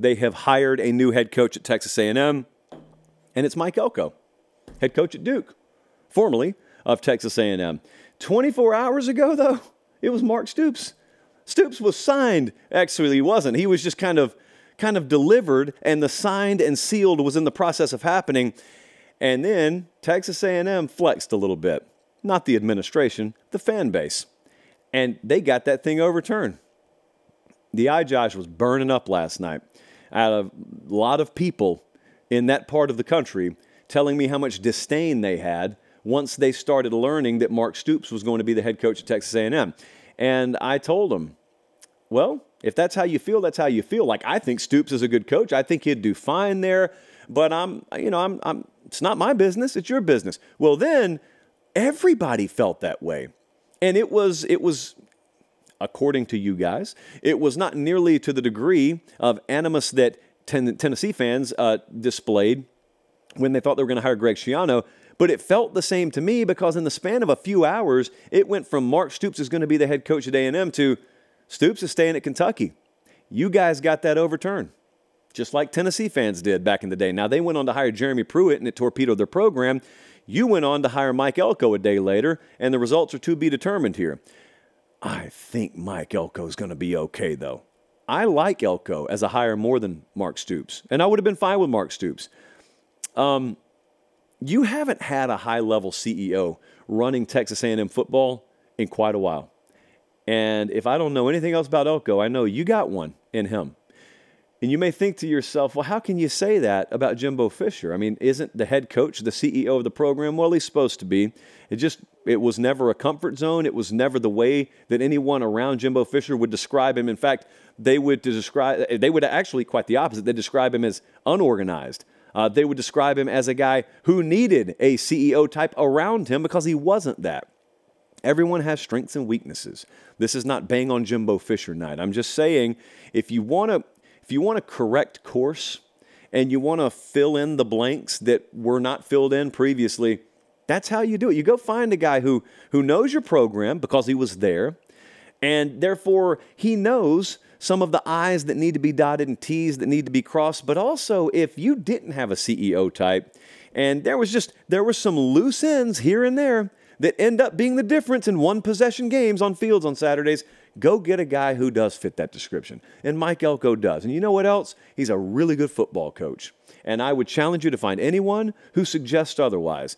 they have hired a new head coach at Texas A&M, and it's Mike Elko, head coach at Duke, formerly of Texas A&M. 24 hours ago, though, it was Mark Stoops. Stoops was signed. Actually, he wasn't. He was just kind of kind of delivered, and the signed and sealed was in the process of happening. And then Texas A&M flexed a little bit. Not the administration, the fan base. And they got that thing overturned. The iJosh was burning up last night. I had a lot of people in that part of the country telling me how much disdain they had once they started learning that Mark Stoops was going to be the head coach at Texas A&M. And I told them, well, if that's how you feel, that's how you feel. Like I think Stoops is a good coach. I think he'd do fine there, but I'm, you know, I'm, I'm it's not my business, it's your business. Well, then everybody felt that way. And it was it was according to you guys, it was not nearly to the degree of animus that ten, Tennessee fans uh, displayed when they thought they were going to hire Greg Schiano. But it felt the same to me because in the span of a few hours, it went from Mark Stoops is going to be the head coach at A&M to Stoops is staying at Kentucky. You guys got that overturned, just like Tennessee fans did back in the day. Now, they went on to hire Jeremy Pruitt and it torpedoed their program. You went on to hire Mike Elko a day later, and the results are to be determined here. I think Mike Elko is going to be okay, though. I like Elko as a hire more than Mark Stoops, and I would have been fine with Mark Stoops. Um, you haven't had a high-level CEO running Texas A&M football in quite a while. And if I don't know anything else about Elko, I know you got one in him. And you may think to yourself, well, how can you say that about Jimbo Fisher? I mean, isn't the head coach the CEO of the program? Well, he's supposed to be. It just it was never a comfort zone. It was never the way that anyone around Jimbo Fisher would describe him. In fact, they would describe they would actually quite the opposite. They describe him as unorganized. Uh, they would describe him as a guy who needed a CEO type around him because he wasn't that. Everyone has strengths and weaknesses. This is not bang on Jimbo Fisher night. I'm just saying if you want to if you want to correct course and you want to fill in the blanks that were not filled in previously, that's how you do it. You go find a guy who who knows your program because he was there and therefore he knows some of the I's that need to be dotted and T's that need to be crossed. But also, if you didn't have a CEO type and there was just there were some loose ends here and there that end up being the difference in one possession games on fields on Saturdays, go get a guy who does fit that description. And Mike Elko does. And you know what else? He's a really good football coach. And I would challenge you to find anyone who suggests otherwise.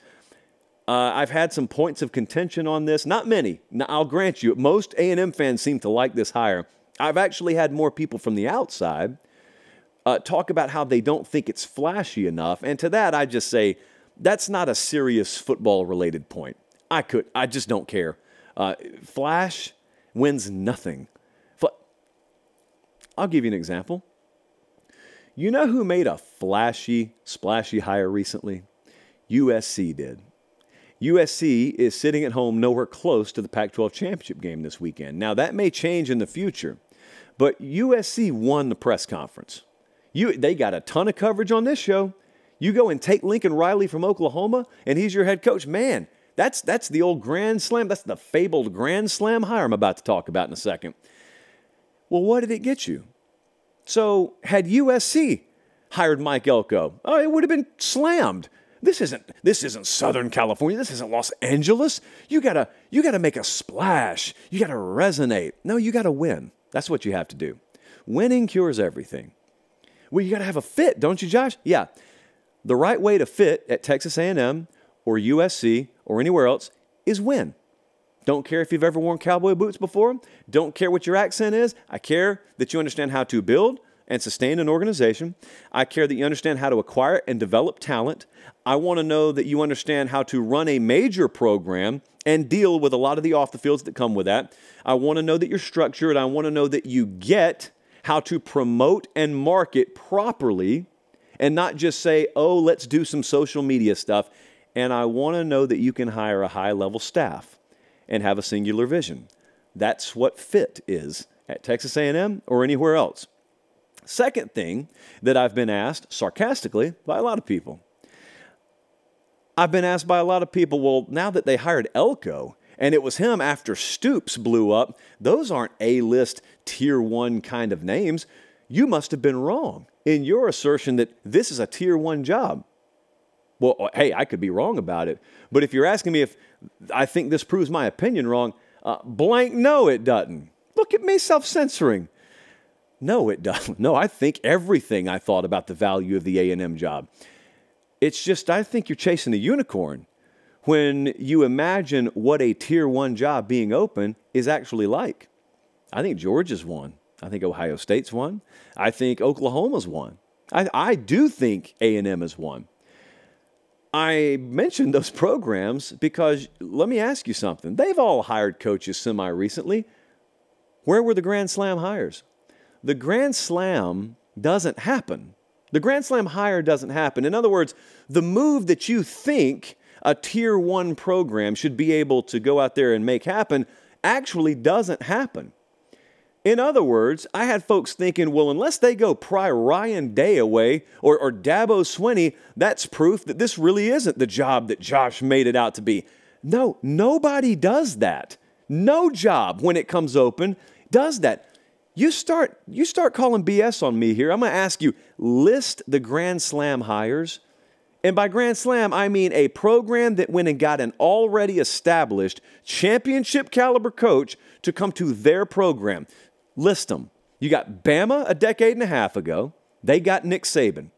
Uh, I've had some points of contention on this. Not many. Now, I'll grant you, most A&M fans seem to like this hire. I've actually had more people from the outside uh, talk about how they don't think it's flashy enough. And to that, I just say that's not a serious football related point. I could. I just don't care. Uh, Flash wins nothing. I'll give you an example. You know who made a flashy, splashy hire recently? USC did. USC is sitting at home nowhere close to the Pac 12 championship game this weekend. Now, that may change in the future, but USC won the press conference. You, they got a ton of coverage on this show. You go and take Lincoln Riley from Oklahoma, and he's your head coach. Man, that's, that's the old Grand Slam. That's the fabled Grand Slam hire I'm about to talk about in a second. Well, what did it get you? So, had USC hired Mike Elko, oh, it would have been slammed. This isn't this isn't Southern California. This isn't Los Angeles. You gotta you gotta make a splash. You gotta resonate. No, you gotta win. That's what you have to do. Winning cures everything. Well, you gotta have a fit, don't you, Josh? Yeah. The right way to fit at Texas A&M or USC or anywhere else is win. Don't care if you've ever worn cowboy boots before. Don't care what your accent is. I care that you understand how to build and sustain an organization. I care that you understand how to acquire and develop talent. I want to know that you understand how to run a major program and deal with a lot of the off the fields that come with that. I want to know that you're structured. I want to know that you get how to promote and market properly and not just say, oh, let's do some social media stuff and I want to know that you can hire a high level staff and have a singular vision. That's what fit is at Texas A&M or anywhere else. Second thing that I've been asked sarcastically by a lot of people. I've been asked by a lot of people, well, now that they hired Elko, and it was him after Stoops blew up, those aren't A list tier one kind of names. you must have been wrong in your assertion that this is a tier one job. Well, uh, hey, I could be wrong about it. But if you're asking me if I think this proves my opinion wrong, uh, blank, no, it doesn't. Look at me self censoring. No, it doesn't. No, I think everything I thought about the value of the A&M job. It's just I think you're chasing a unicorn when you imagine what a tier 1 job being open is actually like. I think Georgia's one. I think Ohio State's one. I think Oklahoma's one. I, I do think A&M is one. I mentioned those programs because let me ask you something. They've all hired coaches semi recently. Where were the Grand Slam hires? The Grand Slam doesn't happen. The Grand Slam hire doesn't happen. In other words, the move that you think a tier one program should be able to go out there and make happen actually doesn't happen. In other words, I had folks thinking, well, unless they go pry Ryan Day away or, or Dabo Swinney, that's proof that this really isn't the job that Josh made it out to be. No, nobody does that. No job, when it comes open, does that. You start, you start calling BS on me here. I'm going to ask you list the Grand Slam hires. And by Grand Slam, I mean a program that went and got an already established championship caliber coach to come to their program. List them. You got Bama a decade and a half ago. They got Nick Saban.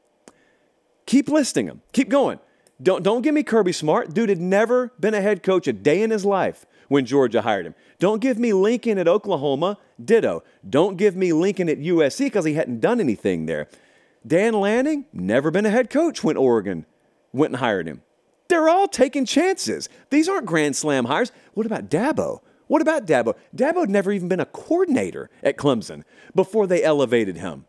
Keep listing them. Keep going. Don't, don't give me Kirby Smart. Dude had never been a head coach a day in his life when Georgia hired him. Don't give me Lincoln at Oklahoma. Ditto. Don't give me Lincoln at USC because he hadn't done anything there. Dan Lanning, never been a head coach when Oregon went and hired him. They're all taking chances. These aren't Grand Slam hires. What about Dabo? What about Dabo? Dabo had never even been a coordinator at Clemson before they elevated him.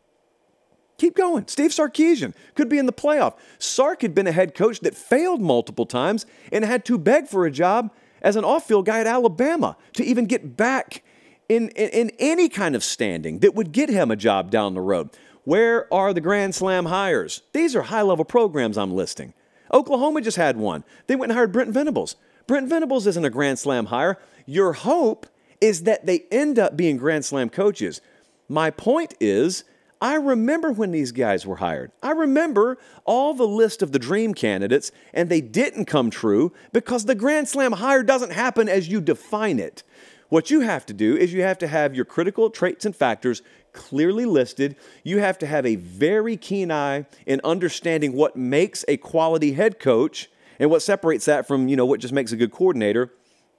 Keep going. Steve Sarkisian could be in the playoff. Sark had been a head coach that failed multiple times and had to beg for a job as an off field guy at Alabama to even get back in, in, in, any kind of standing that would get him a job down the road. Where are the Grand Slam hires? These are high level programs I'm listing. Oklahoma just had one. They went and hired Brent Venables. Brent Venables isn't a Grand Slam hire. Your hope is that they end up being Grand Slam coaches. My point is, I remember when these guys were hired. I remember all the list of the dream candidates, and they didn't come true because the Grand Slam hire doesn't happen as you define it. What you have to do is you have to have your critical traits and factors clearly listed. You have to have a very keen eye in understanding what makes a quality head coach and what separates that from, you know, what just makes a good coordinator.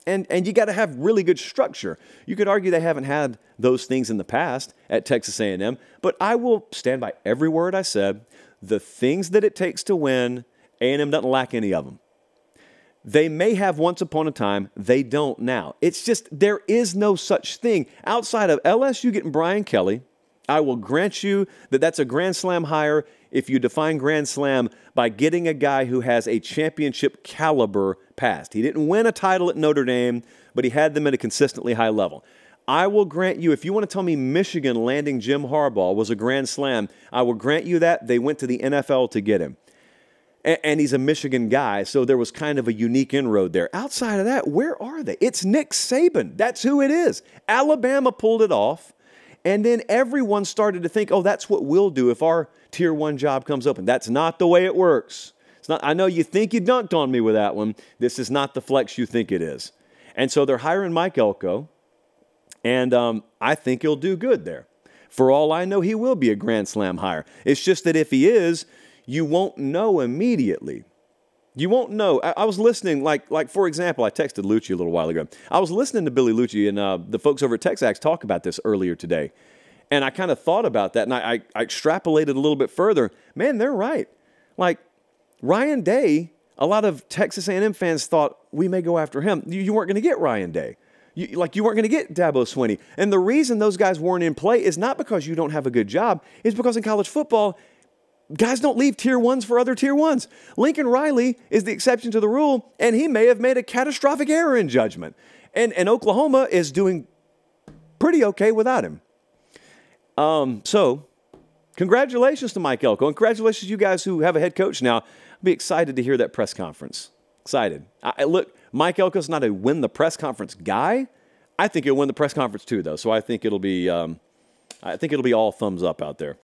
And, and you got to have really good structure. You could argue they haven't had those things in the past at Texas A&M, but I will stand by every word I said. The things that it takes to win, A&M doesn't lack any of them. They may have once upon a time, they don't now. It's just there is no such thing outside of LSU getting Brian Kelly. I will grant you that that's a Grand Slam hire if you define Grand Slam by getting a guy who has a championship caliber past. He didn't win a title at Notre Dame, but he had them at a consistently high level. I will grant you, if you want to tell me Michigan landing Jim Harbaugh was a Grand Slam, I will grant you that. They went to the NFL to get him. And he's a Michigan guy, so there was kind of a unique inroad there. Outside of that, where are they? It's Nick Saban. That's who it is. Alabama pulled it off. And then everyone started to think, oh, that's what we'll do if our tier one job comes open. That's not the way it works. It's not, I know you think you dunked on me with that one. This is not the flex you think it is. And so they're hiring Mike Elko, and um, I think he'll do good there. For all I know, he will be a Grand Slam hire. It's just that if he is, you won't know immediately. You won't know. I, I, was listening, like, like for example, I texted Liucci a little while ago. I was listening to Billy Liucci and uh, the folks over at Texags talk about this earlier today. And I kind of thought about that and I, I, I extrapolated a little bit further. Man, they're right. Like Ryan Day, a lot of Texas A&M fans thought we may go after him. You, you weren't going to get Ryan Day. You, like you weren't going to get Dabo Swinney. And the reason those guys weren't in play is not because you don't have a good job, it's because in college football, Guys don't leave tier ones for other tier ones. Lincoln Riley is the exception to the rule, and he may have made a catastrophic error in judgment. And, and Oklahoma is doing pretty okay without him. Um, so, congratulations to Mike Elko, and congratulations to you guys who have a head coach now. I'll be excited to hear that press conference. Excited. I, look, Mike Elko's not a win the press conference guy. I think he'll win the press conference too, though. So I think it'll be, um, I think it'll be all thumbs up out there.